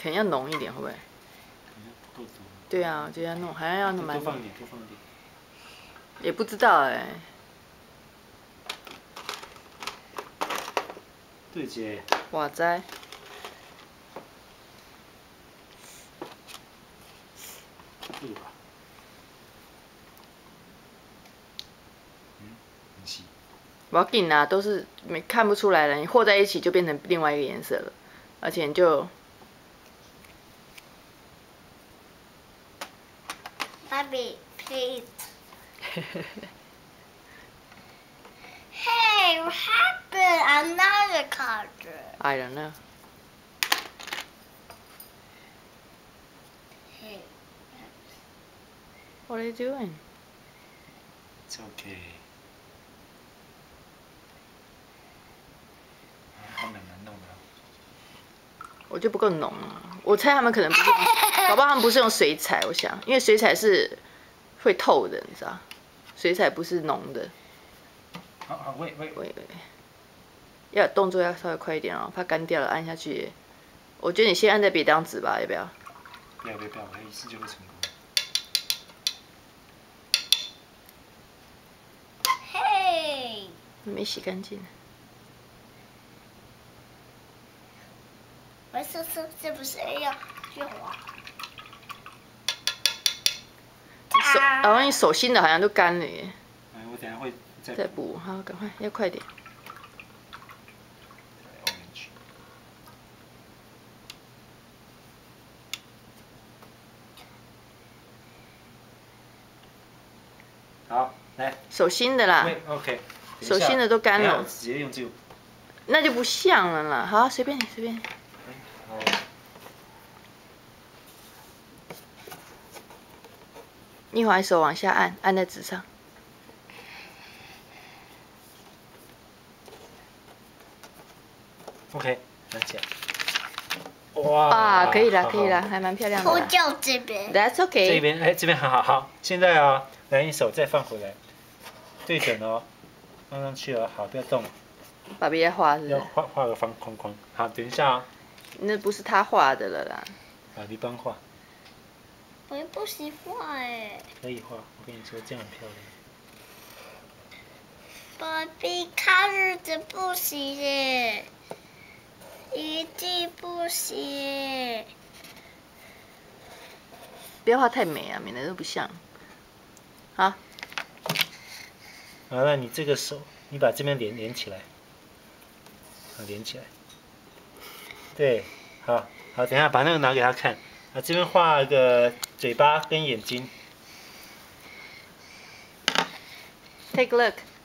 可能要浓一点，会不会？对啊，就要弄，好像要弄蛮多，放一点，多放一点。也不知道哎、对姐，哇塞，这个吧。嗯，很细。不要紧啊，都是没看不出来了，你和在一起就变成另外一个颜色了，而且你就 Bobby, please. hey, what happened? Another card. I don't know。 Hey. What are you doing？ It's okay。啊好难难弄的哦。我就不够浓啊，我猜他们可能不是用， 搞不好他们不是用水彩，我想，因为水彩是会透的，你知道，水彩不是浓的。好好，喂喂。喂喂，要动作要稍微快一点哦，怕干掉了按下去。我觉得你先按在别张纸吧，要不要？不要不要不要，我一次就会成功。没洗干净。我说说是不是要去滑？手，然后你手心的好像都干了耶，哎，我等下会再再补，好，赶快，要快点。好，来，手心的啦，，OK。手心的都干了直接用这个。那就不像了啦。好，随便你，随便你。好。一会儿手往下按，按在纸上。OK，拿起来。哇！啊，可以了，可以了，好还蛮漂亮的啦。脱掉这边。That's okay。边哎，这边很好，好。现在啊，来，你手再放回来，对准哦，放上去哦，好，不要动，把别人画是不要？画画个方框框。好，等一下啊，那不是他画的了啦。啊，你帮画，我也不喜欢哎。可以画。我跟你说，这样很漂亮。爸比看日子不行耶，一定不行。不要画太美啊，免得都不像。好，好，那你这个手，你把这边连连起来，好，连起来。对，好，好，等一下把那个拿给他看。啊，这边画一个嘴巴跟眼睛。take a look。